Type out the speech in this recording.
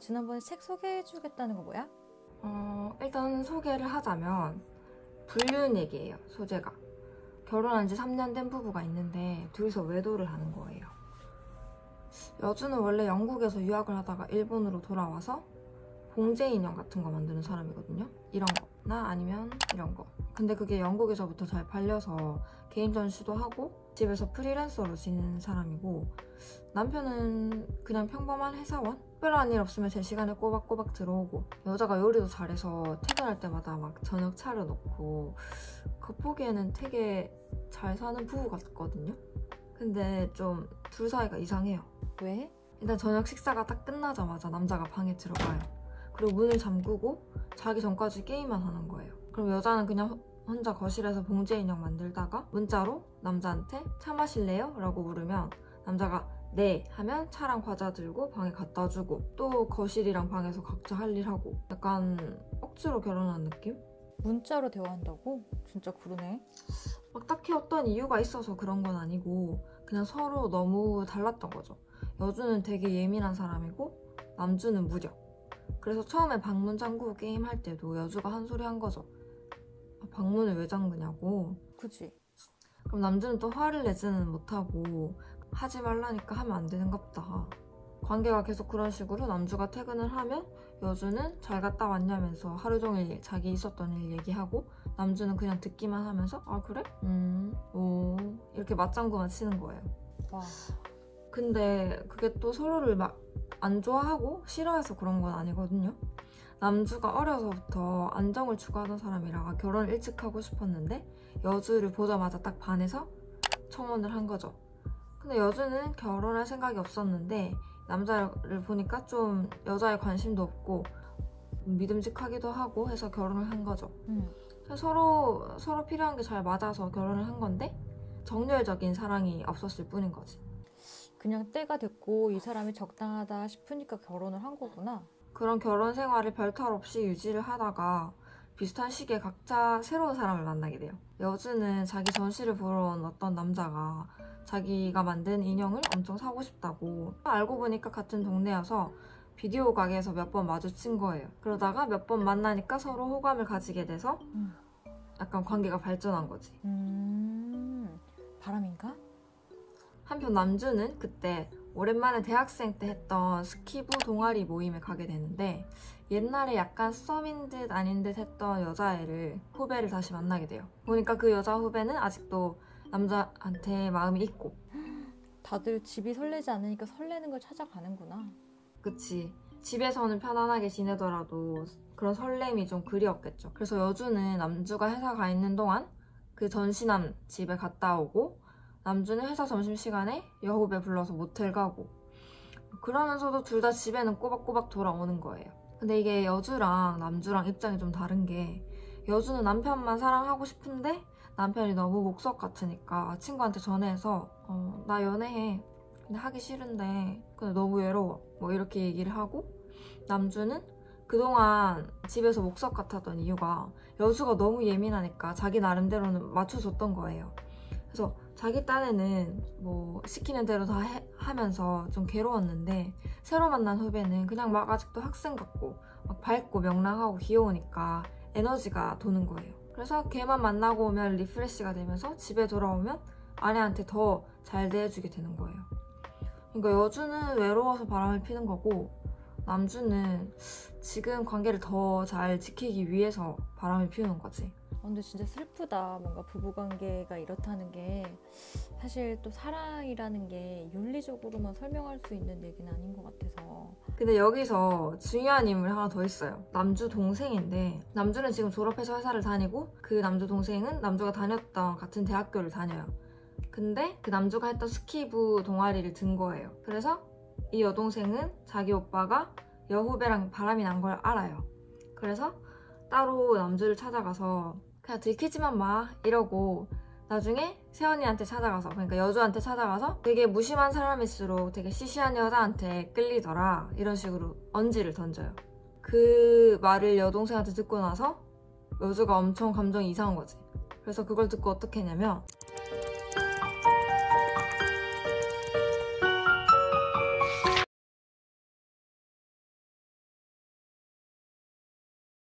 지난번에 책 소개해주겠다는 거 뭐야? 어, 일단 소개를 하자면 불륜 얘기예요, 소재가. 결혼한 지 3년 된 부부가 있는데 둘이서 외도를 하는 거예요. 여주는 원래 영국에서 유학을 하다가 일본으로 돌아와서 봉제 인형 같은 거 만드는 사람이거든요. 이런 거나 아니면 이런 거. 근데 그게 영국에서부터 잘 팔려서 개인 전시도 하고 집에서 프리랜서로 지내는 사람이고 남편은 그냥 평범한 회사원? 특별한 일 없으면 제 시간에 꼬박꼬박 들어오고 여자가 요리도 잘해서 퇴근할 때마다 막 저녁 차려놓고 겉보기에는 되게 잘 사는 부부 같거든요. 근데 좀 둘 사이가 이상해요. 왜? 일단 저녁 식사가 딱 끝나자마자 남자가 방에 들어가요. 그리고 문을 잠그고 자기 전까지 게임만 하는 거예요. 그럼 여자는 그냥 혼자 거실에서 봉제 인형 만들다가 문자로 남자한테 차 마실래요? 라고 물으면 남자가 네 하면 차랑 과자 들고 방에 갖다 주고 또 거실이랑 방에서 각자 할 일 하고 약간 억지로 결혼한 느낌? 문자로 대화한다고? 진짜 그러네. 막 딱히 어떤 이유가 있어서 그런 건 아니고 그냥 서로 너무 달랐던 거죠. 여주는 되게 예민한 사람이고 남주는 무력. 그래서 처음에 방문 잠그고 게임 할 때도 여주가 한 소리 한 거죠. 아, 방문을 왜 잠그냐고. 그지? 그럼 남주는 또 화를 내지는 못하고 하지 말라니까 하면 안 되는갑다. 관계가 계속 그런 식으로 남주가 퇴근을 하면 여주는 잘 갔다 왔냐면서 하루 종일 자기 있었던 일 얘기하고 남주는 그냥 듣기만 하면서 아 그래? 음, 오 이렇게 맞장구만 치는 거예요. 와. 근데 그게 또 서로를 막 안 좋아하고 싫어해서 그런 건 아니거든요. 남주가 어려서부터 안정을 추구하던 사람이라 결혼을 일찍 하고 싶었는데 여주를 보자마자 딱 반해서 청혼을 한 거죠. 근데 여주는 결혼할 생각이 없었는데 남자를 보니까 좀 여자에 관심도 없고 믿음직하기도 하고 해서 결혼을 한 거죠. 응. 서로 서로 필요한 게 잘 맞아서 결혼을 한 건데 정열적인 사랑이 없었을 뿐인 거지. 그냥 때가 됐고 이 사람이 적당하다 싶으니까 결혼을 한 거구나. 그런 결혼 생활을 별탈 없이 유지를 하다가 비슷한 시기에 각자 새로운 사람을 만나게 돼요. 여주는 자기 전시를 보러 온 어떤 남자가 자기가 만든 인형을 엄청 사고 싶다고 알고 보니까 같은 동네여서 비디오 가게에서 몇 번 마주친 거예요. 그러다가 몇 번 만나니까 서로 호감을 가지게 돼서 음. 약간 관계가 발전한 거지. 음. 바람인가? 한편 남주는 그때 오랜만에 대학생 때 했던 스키부 동아리 모임에 가게 되는데 옛날에 약간 썸인 듯 아닌 듯 했던 여자애를 후배를 다시 만나게 돼요. 보니까 그 여자 후배는 아직도 남자한테 마음이 있고 다들 집이 설레지 않으니까 설레는 걸 찾아가는구나. 그치 집에서는 편안하게 지내더라도 그런 설렘이 좀 그리웠겠죠. 그래서 여주는 남주가 회사 가 있는 동안 그 전신남 집에 갔다 오고 남주는 회사 점심시간에 여후배 불러서 모텔 가고 그러면서도 둘 다 집에는 꼬박꼬박 돌아오는 거예요. 근데 이게 여주랑 남주랑 입장이 좀 다른 게 여주는 남편만 사랑하고 싶은데 남편이 너무 목석 같으니까 친구한테 전해서 어, 나 연애해. 근데 하기 싫은데 근데 너무 외로워. 뭐 이렇게 얘기를 하고 남주는 그동안 집에서 목석 같았던 이유가 여주가 너무 예민하니까 자기 나름대로는 맞춰줬던 거예요. 그래서 자기 딴에는 뭐 시키는 대로 다 해- 하면서 좀 괴로웠는데 새로 만난 후배는 그냥 막 아직도 학생 같고 막 밝고 명랑하고 귀여우니까 에너지가 도는 거예요. 그래서 걔만 만나고 오면 refresh가 되면서 집에 돌아오면 아내한테 더 잘 대해주게 되는 거예요. 그러니까 여주는 외로워서 바람을 피는 거고 남주는 지금 관계를 더 잘 지키기 위해서 바람을 피우는 거지. 아, 근데 진짜 슬프다. 뭔가 부부관계가 이렇다는 게 사실 또 사랑이라는 게 윤리적으로만 설명할 수 있는 얘기는 아닌 것 같아서. 근데 여기서 중요한 인물이 하나 더 있어요. 남주 동생인데 남주는 지금 졸업해서 회사를 다니고 그 남주 동생은 남주가 다녔던 같은 대학교를 다녀요. 근데 그 남주가 했던 스키부 동아리를 든 거예요. 그래서 이 여동생은 자기 오빠가 여후배랑 바람이 난 걸 알아요. 그래서 따로 남주를 찾아가서 그냥 들키지만 마 이러고 나중에 세연이한테 찾아가서 그러니까 여주한테 찾아가서 되게 무심한 사람일수록 되게 시시한 여자한테 끌리더라 이런 식으로 언지를 던져요. 그 말을 여동생한테 듣고 나서 여주가 엄청 감정이 이상한 거지. 그래서 그걸 듣고 어떻게 했냐면